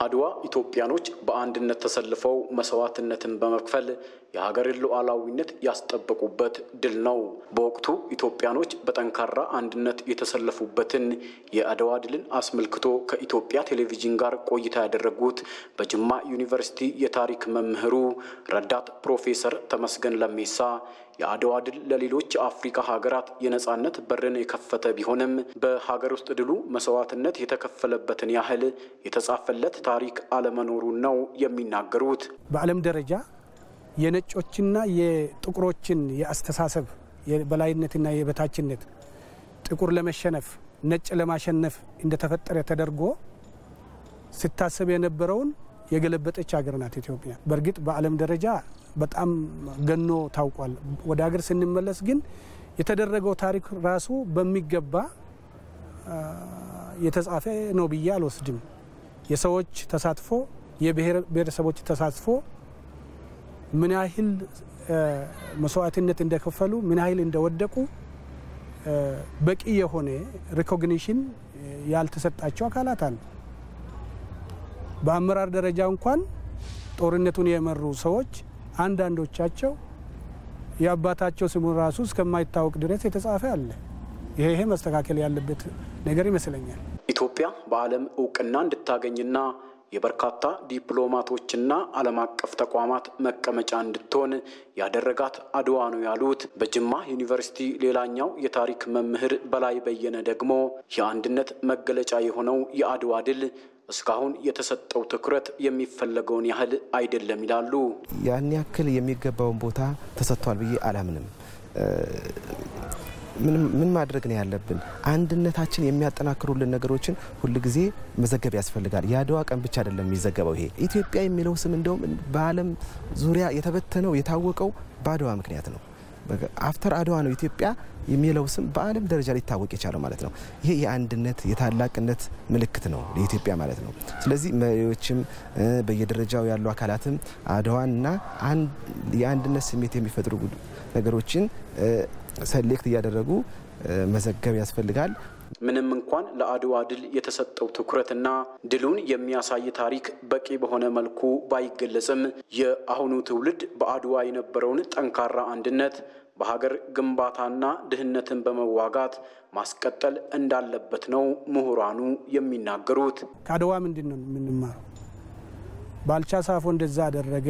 አድዋ ኢትዮጵያኖች በአንድነት ተሰልፈው መስዋዕትነትን በመክፈል የሀገርን ሉዓላዊነት ያስጠበቁበት ድል ነው። በወቅቱ ኢትዮጵያኖች በጠንካራ አንድነት የተሰለፉበትን የአድዋ ድልን አስመልክቶ ከኢትዮጵያ ቴሌቪዥን ጋር ቆይታ ያደረጉት በጅማ ዩኒቨርሲቲ የታሪክ መምህሩ ረዳት ፕሮፌሰር ተመስገን ለሜሳ የአድዋ ድል ለሌሎች የአፍሪካ ሀገራት የነጻነት በርን የከፈተ ቢሆንም በሀገር ውስጥ ድሉ መስዋዕትነት የተከፈለበትን ያህል የተጻፈለት ታሪክ አለመኖሩን ነው የሚናገሩት። በዓለም ደረጃ የነጮችና የጥቁሮችን የአስተሳሰብ የበላይነትና የበታችነት ጥቁር ለመሸነፍ ነጭ ለማሸነፍ እንደተፈጠረ ተደርጎ ሲታሰብ የነበረውን የገለበጠች ሀገር ናት ኢትዮጵያ። በእርግጥ በዓለም ደረጃ በጣም ገኖ ታውቋል። ወደ ሀገር ስንመለስ ግን የተደረገው ታሪክ ራሱ በሚገባ የተጻፈ ነው ብዬ አልወስድም። የሰዎች ተሳትፎ፣ የብሔረሰቦች ተሳትፎ ምን ያህል መስዋዕትነት እንደከፈሉ፣ ምን ያህል እንደወደቁ በቂ የሆነ recognition ያልተሰጣቸው አካላት አሉ። በአመራር ደረጃ እንኳን ጦርነቱን የመሩ ሰዎች አንዳንዶቻቸው የአባታቸው ስሙ ራሱ እስከማይታወቅ ድረስ የተጻፈ አለ። ይሄ ይሄ መስተካከል ያለበት ነገር ይመስለኛል። ኢትዮጵያ በዓለም እውቅና እንድታገኝና የበርካታ ዲፕሎማቶችና ዓለም አቀፍ ተቋማት መቀመጫ እንድትሆን ያደረጋት አድዋ ነው ያሉት በጅማ ዩኒቨርሲቲ ሌላኛው የታሪክ መምህር በላይ በየነ ደግሞ የአንድነት መገለጫ የሆነው የአድዋ ድል እስካሁን የተሰጠው ትኩረት የሚፈለገውን ያህል አይደለም ይላሉ። ያን ያክል የሚገባውን ቦታ ተሰጥቷል ብዬ አላምንም። ምን ማድረግ ነው ያለብን? አንድነታችን የሚያጠናክሩልን ነገሮችን ሁልጊዜ መዘገብ ያስፈልጋል። የአድዋ ቀን ብቻ አይደለም የሚዘገበው። ይሄ ኢትዮጵያ የሚለው ስም እንደውም በዓለም ዙሪያ የተበተነው የታወቀው በአድዋ ምክንያት ነው። አፍተር አድዋ ነው ኢትዮጵያ የሚለው ስም በዓለም ደረጃ ሊታወቅ የቻለው ማለት ነው። ይሄ የአንድነት የታላቅነት ምልክት ነው ለኢትዮጵያ ማለት ነው። ስለዚህ መሪዎችም በየደረጃው ያሉ አካላትም አድዋንና የአንድነት ስሜት የሚፈጥሩ ነገሮችን ሰሌክት እያደረጉ መዘገብ ያስፈልጋል። ምንም እንኳን ለአድዋ ድል የተሰጠው ትኩረትና ድሉን የሚያሳይ ታሪክ በቂ በሆነ መልኩ ባይገለጽም የአሁኑ ትውልድ በአድዋ የነበረውን ጠንካራ አንድነት በሀገር ግንባታና ድህነትን በመዋጋት ማስቀጠል እንዳለበት ነው ምሁራኑ የሚናገሩት። ከአድዋ ምንድን ነው የምንማረው? ባልቻ ሳፎ እንደዛ አደረገ፣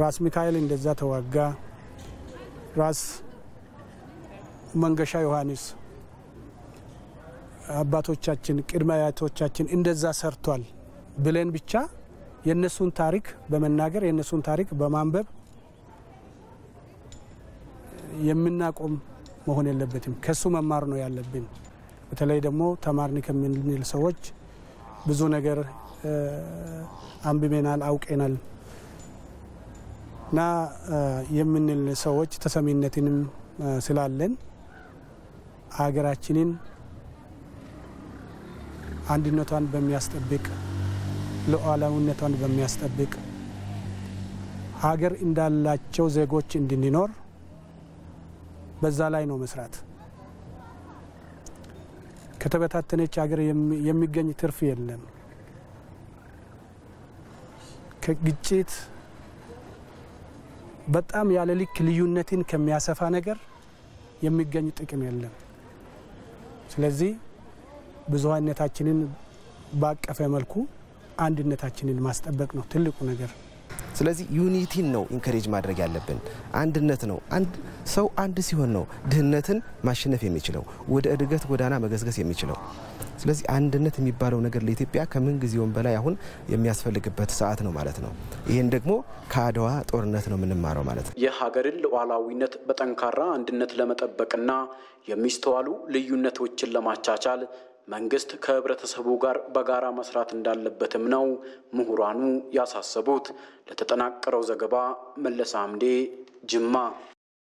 ራስ ሚካኤል እንደዛ ተዋጋ፣ ራስ መንገሻ ዮሐንስ አባቶቻችን ቅድመ አያቶቻችን እንደዛ ሰርቷል ብለን ብቻ የእነሱን ታሪክ በመናገር የእነሱን ታሪክ በማንበብ የምናቆም መሆን የለበትም። ከሱ መማር ነው ያለብን። በተለይ ደግሞ ተማርን ከምንል ሰዎች ብዙ ነገር አንብቤናል፣ አውቄናል እና የምንል ሰዎች ተሰሚነትንም ስላለን ሀገራችንን አንድነቷን በሚያስጠብቅ ሉዓላዊነቷን በሚያስጠብቅ ሀገር እንዳላቸው ዜጎች እንድንኖር በዛ ላይ ነው መስራት። ከተበታተነች ሀገር የሚገኝ ትርፍ የለም። ከግጭት በጣም ያለ ልክ ልዩነትን ከሚያሰፋ ነገር የሚገኝ ጥቅም የለም። ስለዚህ ብዙሀነታችንን ባቀፈ መልኩ አንድነታችንን ማስጠበቅ ነው ትልቁ ነገር። ስለዚህ unity ን ነው encourage ማድረግ ያለብን። አንድነት ነው። ሰው አንድ ሲሆን ነው ድህነትን ማሸነፍ የሚችለው ወደ እድገት ጎዳና መገስገስ የሚችለው። ስለዚህ አንድነት የሚባለው ነገር ለኢትዮጵያ ከምን ጊዜውም በላይ አሁን የሚያስፈልግበት ሰዓት ነው ማለት ነው። ይህን ደግሞ ከአድዋ ጦርነት ነው የምንማረው ማለት ነው። የሀገርን ሉዓላዊነት በጠንካራ አንድነት ለመጠበቅና የሚስተዋሉ ልዩነቶችን ለማቻቻል መንግስት ከህብረተሰቡ ጋር በጋራ መስራት እንዳለበትም ነው ምሁራኑ ያሳሰቡት። ለተጠናቀረው ዘገባ መለሰ አምዴ ጅማ